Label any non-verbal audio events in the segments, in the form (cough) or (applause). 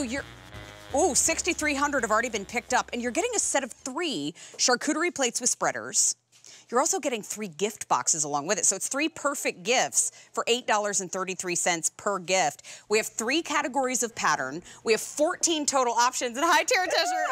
Oh, you're Ooh, 6,300 have already been picked up, and you're getting a set of three charcuterie plates with spreaders. You're also getting three gift boxes along with it. So it's three perfect gifts for $8.33 per gift. We have three categories of pattern. We have 14 total options. And hi, Tara Tesher.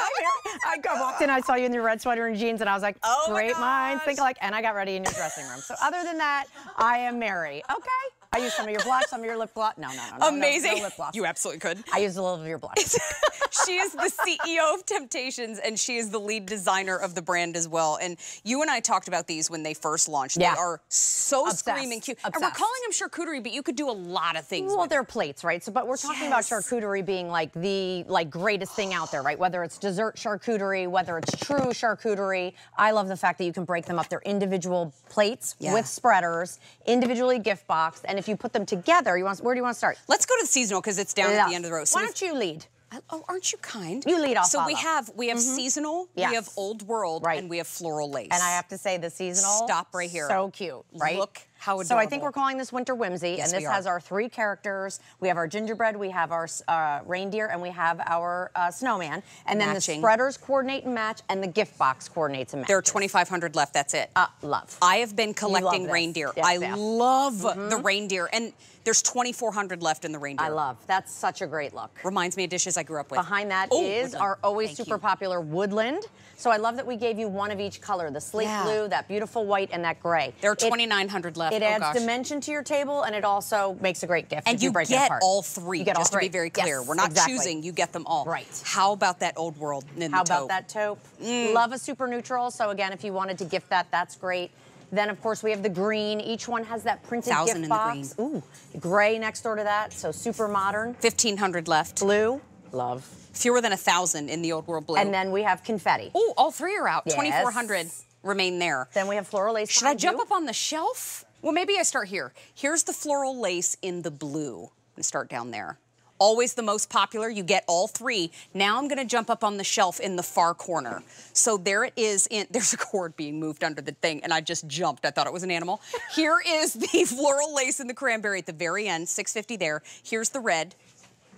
I walked in, and I saw you in your red sweater and jeans, and I was like, Oh great minds think alike. And I got ready in your dressing room. So other than that, I am Mary. Okay. I used some of your blush, some of your lip gloss. No, no, no, no. Amazing. No, no lip gloss. You absolutely could. I used a little of your blush. (laughs) she is the CEO of Temptations and she is the lead designer of the brand as well. And you and I talked about these when they first launched. Yeah. They are so Obsessed. screaming cute. And we're calling them charcuterie, but you could do a lot of things. Well, they're plates, right? So, but we're talking about charcuterie being like the like greatest thing out there, right? Whether it's dessert charcuterie, whether it's true charcuterie. I love the fact that you can break them up. They're individual plates Yeah. with spreaders, individually gift boxed, and if you put them together, you want where do you want to start? Let's go to the seasonal because it's down at the end of the row. So Why don't you lead? I- Oh, aren't you kind? You lead off, So we have we have mm-hmm. seasonal, Yes. we have old world, Right. and we have floral lace. And I have to say, the seasonal. Stop right here. So cute, right? Look how So I think we're calling this Winter Whimsy, Yes, and this has our three characters. We have our gingerbread, we have our uh, reindeer, and we have our uh, snowman. And then Matching. the spreaders coordinate and match, and the gift box coordinates and match. there are 2,500 left. That's it. Uh, love. I have been collecting reindeer. Yes, I yeah. Mm-hmm. love the reindeer, and there's 2,400 left in the reindeer. I love. That's such a great look. Reminds me of dishes I grew up with. Behind that Oh, is woodland. our always Thank super you. popular woodland. So I love that we gave you one of each color, the slate Yeah. blue, that beautiful white, and that gray. There are 2,900 left. It Oh, adds gosh. dimension to your table, and it also makes a great gift And you, you break it get all three, You get all just three. to be very clear. Yes, We're not exactly. choosing, you get them all. Right. How about that old world How about taupe? that taupe? Mm. Love a super neutral. So again, if you wanted to gift that, that's great. Then of course we have the green. Each one has that printed Thousand gift in the box. Ooh, gray next door to that. So super modern. 1,500 left. Blue. Love. Fewer than a 1,000 in the old world blue. And then we have confetti. Oh, all three are out. Yes. 2,400 remain there. Then we have floral lace. Should I jump you. up on the shelf? Well, maybe I start here. Here's the floral lace in the blue. And start down there. Always the most popular. You get all three. Now I'm going to jump up on the shelf in the far corner. So there it is. In, (laughs) there's a cord being moved under the thing, and I just jumped. I thought it was an animal. (laughs) Here is the (laughs) floral lace in the cranberry at the very end. 650 there. Here's the red.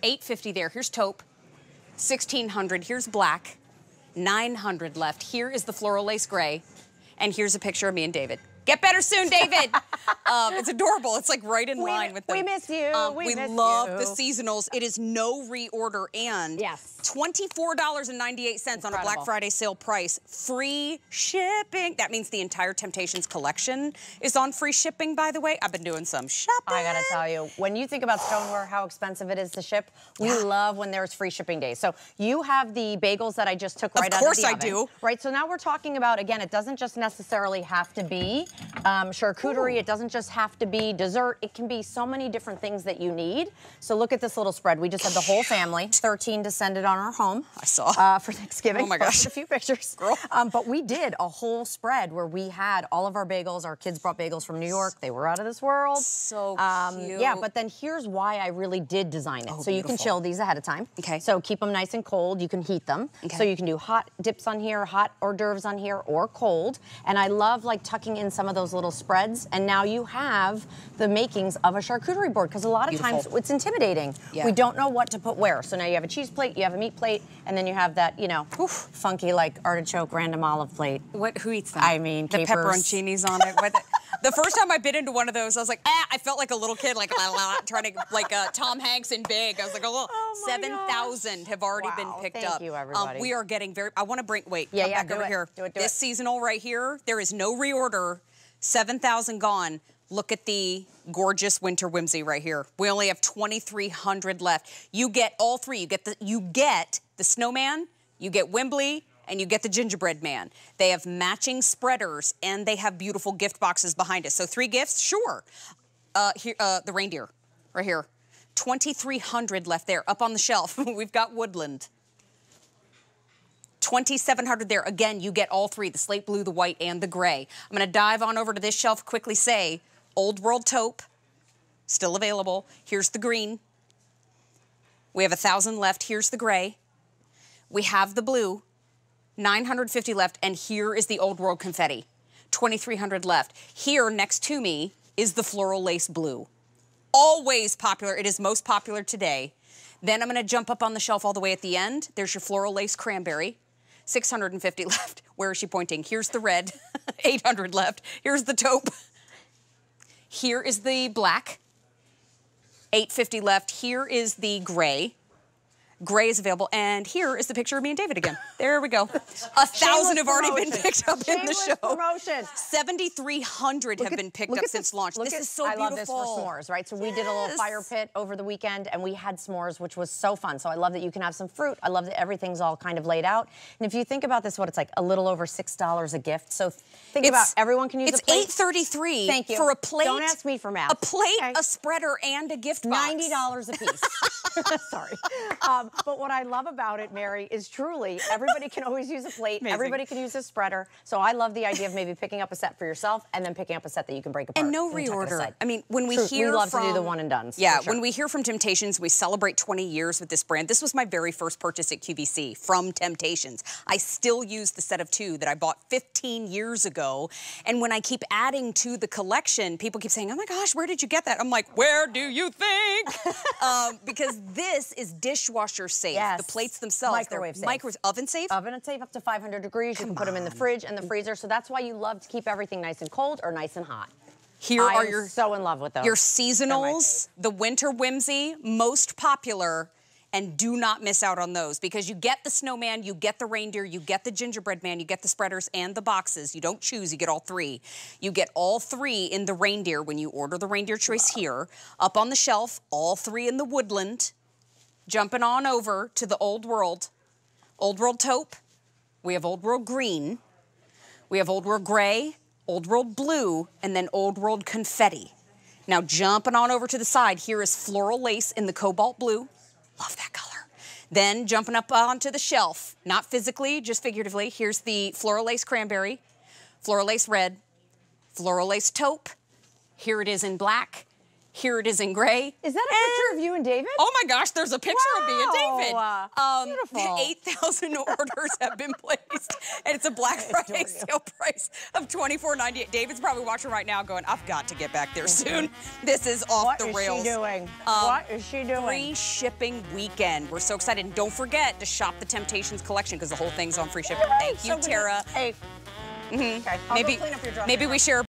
850 there. Here's taupe. 1600. Here's black. 900 left. Here is the floral lace gray. And here's a picture of me and David. Get better soon, David. (laughs) um, it's adorable. It's like right in We- line with them. we miss you. Um, We we miss love you. the seasonals. It is no reorder and Yes. $24.98 on a Black Friday sale price. Free shipping. That means the entire Temptations collection is on free shipping, by the way. I've been doing some shopping. I gotta tell you, when you think about stoneware, how expensive it is to ship, we Yeah. love when there's free shipping days. So you have the bagels that I just took Of right out course of the I oven, do. Right. So now we're talking about again, it doesn't just necessarily have to be um, charcuterie. It doesn't just have to be dessert. It can be so many different things that you need. So look at this little spread. We just had the whole family, 13 descended on our home. I saw. uh, for Thanksgiving. Oh my gosh. a few pictures. Girl. Um, but we did a whole spread where we had all of our bagels. Our kids brought bagels from New York. They were out of this world. So Yeah, cute. but then here's why I really did design it. Oh, so you can chill these ahead of time. Okay. So keep them nice and cold. You can heat them. Okay. So you can do hot dips on here, hot hors d'oeuvres on here, or cold. And I love like tucking in some of those little spreads. And now you have the makings of a charcuterie board because a lot of times it's intimidating. Yeah. We don't know what to put where. So now you have a cheese plate, you have a meat plate, and then you have that, you know, funky like artichoke random olive plate. What? Who eats that? I mean, the capers. pepperoncinis on it. (laughs) The, first time I bit into one of those, I was like, ah! I felt like a little kid, like la, (laughs) la, trying to like uh, Tom Hanks in Big. I was like, oh, Oh seven thousand have already Wow, been picked thank up. you, Um, everybody. we are getting very. I want to bring. Wait, Yeah, yeah, back do over it. here. Do it, do this it. seasonal right here, there is no reorder. Seven thousand gone. Look at the gorgeous winter whimsy right here. We only have 2,300 left. You get all three. You get the you get the snowman, you get Wembley, and you get the gingerbread man. They have matching spreaders and they have beautiful gift boxes behind us. So three gifts, sure. Uh, here, uh, the reindeer, right here. 2,300 left there, up on the shelf. (laughs) We've got woodland. 2,700 there. Again, you get all three, the slate blue, the white, and the gray. I'm gonna dive on over to this shelf, quickly say, Old World Taupe, still available. Here's the green. We have a 1,000 left. Here's the gray. We have the blue, 950 left, and here is the Old World Confetti, 2,300 left. Here, next to me, is the Floral Lace Blue. Always popular. It is most popular today. Then I'm gonna jump up on the shelf all the way at the end. There's your floral lace cranberry. 650 (laughs) left. Where is she pointing? Here's the red. (laughs) 800 left. Here's the taupe. Here is the black. 850 left. Here is the gray. Gray is available. And here is the picture of me and David again. There we go. A thousand have already been picked up in the show. promotion. 7,300 have at- been picked up at since launch. This at- is so I beautiful. love this for s'mores, right? So we did a little fire pit over the weekend, and we had s'mores, which was so fun. So I love that you can have some fruit. I love that everything's all kind of laid out. And if you think about this, what it's like a little over six dollars a gift. So think about everyone can use it's a plate. It's eight thirty-three. Thank you. for a plate. Don't ask me for math. A plate, Okay. a spreader, and a gift box. Ninety dollars a piece. (laughs) (laughs) Sorry, um, but what I love about it, Mary, is truly everybody can always use a plate. Amazing. Everybody can use a spreader. So I love the idea of maybe picking up a set for yourself and then picking up a set that you can break apart And no reorder. I mean, when we True, hear we love from to do the one and dones. Yeah, sure. when we hear from Temptations, we celebrate 20 years with this brand. This was my very first purchase at QVC from Temptations. I still use the set of two that I bought 15 years ago. And when I keep adding to the collection, people keep saying, "Oh my gosh, where did you get that?" I'm like, "Where do you think?" (laughs) um, because this is dishwasher safe. Yes. The plates themselves, Microwave they're safe. micro oven safe. oven safe up to 500 degrees. You can put them in the fridge and the mm. freezer. So that's why you love to keep everything nice and cold or nice and hot. Here I are your so in love with those. Your seasonals, the winter whimsy, most popular, and do not miss out on those because you get the snowman, you get the reindeer, you get the gingerbread man, you get the spreaders and the boxes. You don't choose, you get all three. You get all three in the reindeer when you order the reindeer choice here. Up on the shelf, all three in the woodland. Jumping on over to the old world. Old world taupe. We have old world green. We have Old World Gray, Old World Blue, and then Old World Confetti. Now, jumping on over to the side, here is floral lace in the cobalt blue. Love that color. Then jumping up onto the shelf, not physically, just figuratively, here's the floral lace cranberry, floral lace red, floral lace taupe. Here it is in black. Here it is in gray. Is that a picture of you and David? Oh my gosh, there's a picture of me and David. Wow. Um, Beautiful. 8,000 (laughs) orders have been placed, and it's a Black Friday sale price of $24.98. David's probably watching right now going, I've got to get back there soon. This is off What the is rails. she doing? Um, what is she doing? Free shipping weekend. We're so excited. And don't forget to shop the Temptations collection because the whole thing's on free shipping. Thank you, So. Tara. Hey. Okay, Maybe, go clean up your maybe we share